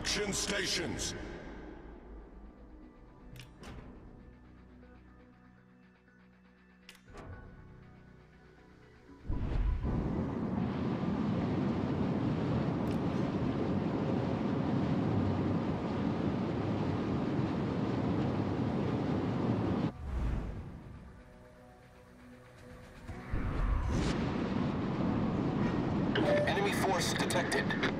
Extraction stations. Enemy force detected.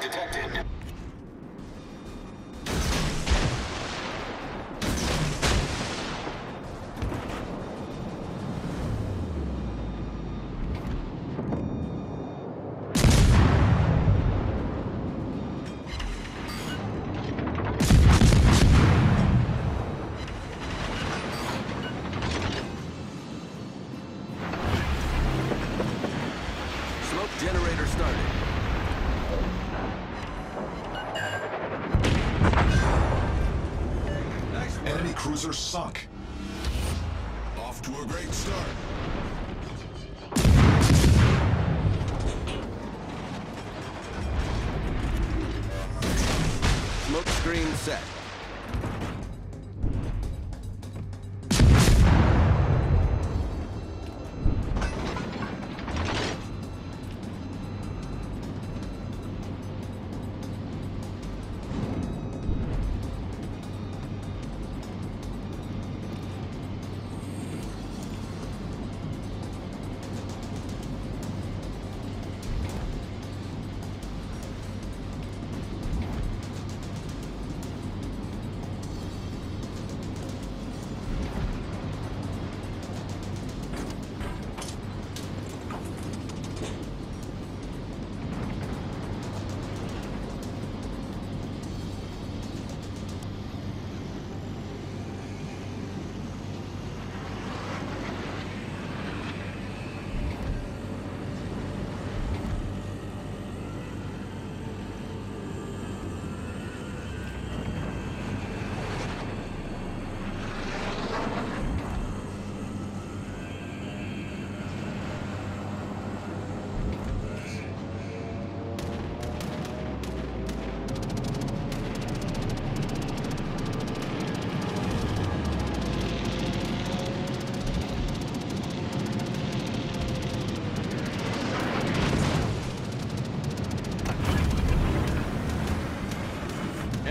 Detected. Cruiser sunk. Off to a great start. Smoke screen set.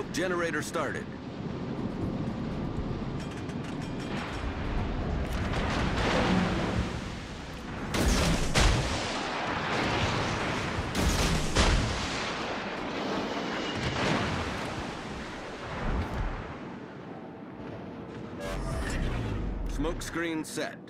Smoke generator started. Smoke screen set.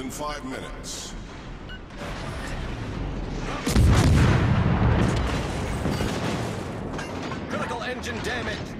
In five minutes. Critical engine damage!